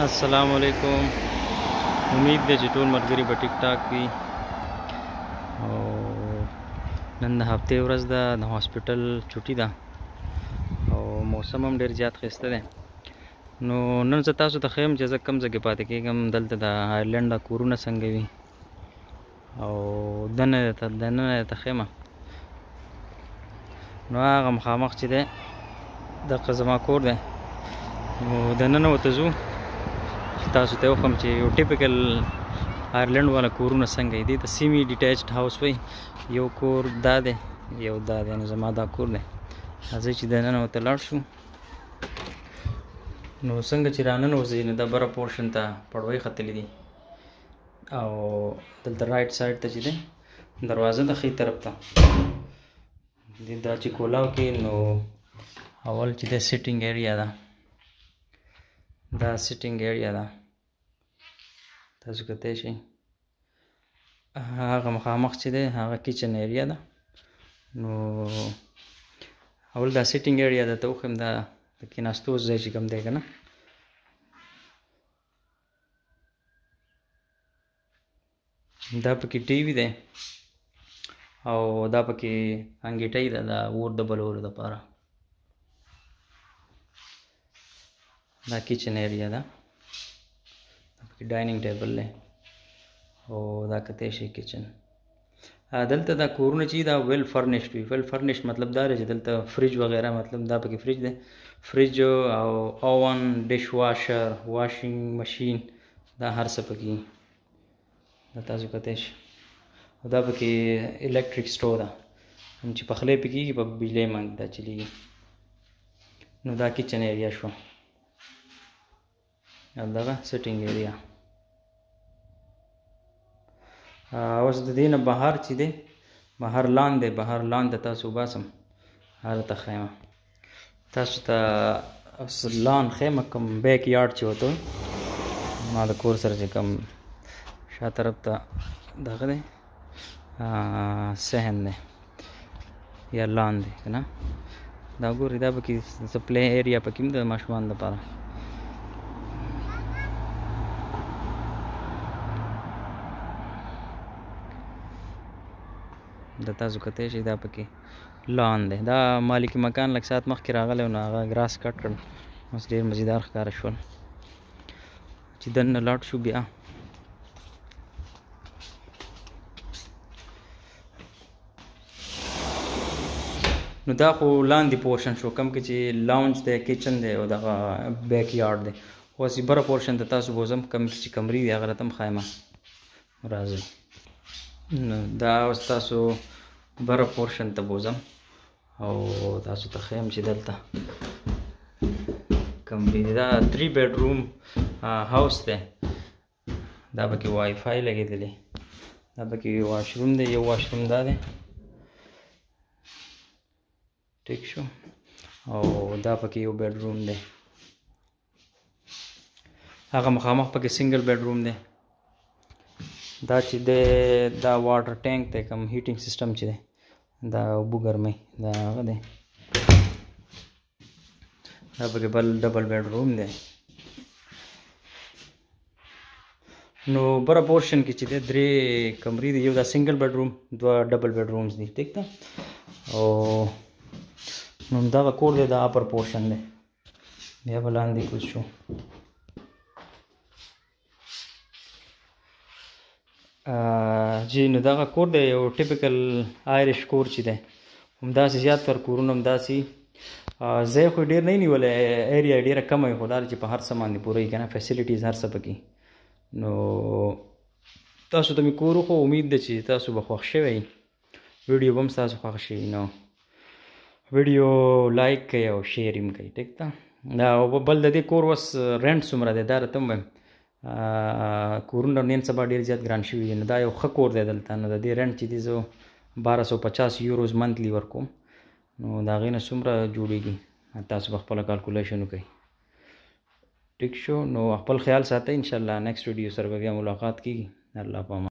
السلام علیکم امید دی چې ټول ملګري به ټیک ټاک وي او نن د هفتې ورځ ده د هاسپټل چټي ده او موسم هم ډېر زیات ښایسته دی نو نن زه تاسو ته ښیم چې زه کوم ځای کې پاتې کېږم دلته د آیرلنډ دا کورونه څنګه وي او دنه ته دنه ته خیمه نو هغه مخامخ چې ده د قزما کور ده نو دنه نو ته زو تاسو ته وخم چې یو ټیپیکل آیرلند والا کورونه څنګه دي ته سیمی ډیټیچډ هاوس وي یو کور دا ده یو دا ده نو زما دا کور ده ځکه چې دنه نو ته لاړ شو نو څنګه چې رانن وځي نو د بره پورشن ته پړوي ختلې دي او دلته رائټ سایډ ته چې دی دروازه د ښي طرف ته د دا چې کولاو کې نو اول چې د سیټینګ ایریا ده دا سیټینګ ایریا ده تاسو کتای شئ هغه مخامخ چې دی هغه کچن ایریا ده نو اول دا سیټینګ ایریا ده ته وښیم دا د کیناستو ځای چې کوم دی که نه دا پکې ټي وي دی او دا پکې انګیټه ده دا اور د بلولو لپاره دا کچن ایریا ده دا پکې ډایننګ ټیبل دی او دا کته شي کچن دلته دا کورونه چې دا ویل فرنیشډ وي ویل فرنیشډ مطلب دا دی چې دلته فریج وغیرہ مطلب دا پکې فریج دی فریج او اوون ډش واشر واشینګ ماشین دا هر څه پکې دا تاسو کته شي دا پکې الیکټریک سټور ده چې پخلې پکې په بجلی باندې دا چلیږي نو دا کچن ایریا شو دغه سټینګ ایریا اوس د دینه بهر چې دی بهر لاندې بهر لاندې تاسو باسم هلته خیمه تاسو ته اوس لان خیمه کوم بیک یارډ چې وته ما د کور سره چې کوم شا طرف ته دغه دی سهن دی یا لان دی که نه دا ګوري دا پکې څه پلی ایریا پکې هم د ماشومان لپاره د تاسو کته شي دا پکې لان دی دا مالک مکان لک سات مخکې راغلی نو هغه ګراس کټ کړ اوس ډېر مزیدار ښکاره شول چې دننه لاړ شو بیا نو دا خو لاندې پورشن شو کم کې چې لاونج دی کچن دی او دغه بیک یارډ دی خو هسې بره پورشن ته تاسو بوزم کم کې چې کمرې دی هغه راته هم ښایم راځئ نو دا اوس تاسو بره پورشن ته بوزم او تاسو ته خیم چې دلته کم دی دا 3 بیډ روم هاوس دی دا پکې وای فای لګیدلی دا پکې یو واش روم دی یو واش روم دا دی ټیک شو او دا پکې یو بیډ روم دی هغه مخامخ پکې سنگل بیډروم دی دا چې د دا واټر ټانک ته کوم هیټینګ سیستم چې دی دا وبو ګرمي دا هغه دی دا پکې بل ډبل بیډروم دی نو بر پورشن کې چې د درې کمرې دی یو دا سنگل بیډروم دوه ډبل بیډرومز دي ټیک ده او نو دا کور دی دا اپر پورشن دی بیا به لاندې کوز شو جی نو دغه کور دی یو ټیپیکل آیرش کور چې دی همداسې زیات تر کورونه همداسې ځای خو ډېر نه نیولی ایریا ډېره کمه وي خو دا چې په هر څه باندې پوره وي که نه فیسیلیټیز هر څه پکې نو تاسو ته مې کور خو امید ده چې تاسو به خوښ شوی ویډیو بم تاسو خوښ شي نو ویډیو لایک کړئ او شیر هم کړئ ټیک ده دا بل د دې کور وس رینټ څومره دی دا راته وایم کورونه نن سبا ډیر زیات ګران شوي دي نو دا یو ښه کور دی دلته نو د دې رینټ چې دی زه بارا سو پچاس یوروز منتلی ورکوم نو د هغې نه څومره جوړېږي تاسو به خپله کالکولیشن وکړئ ټیک شو نو خپل خیال ساتئ انشاءالله نیکسټ ویډیو سره به بیا ملاقات کېږي الله پامان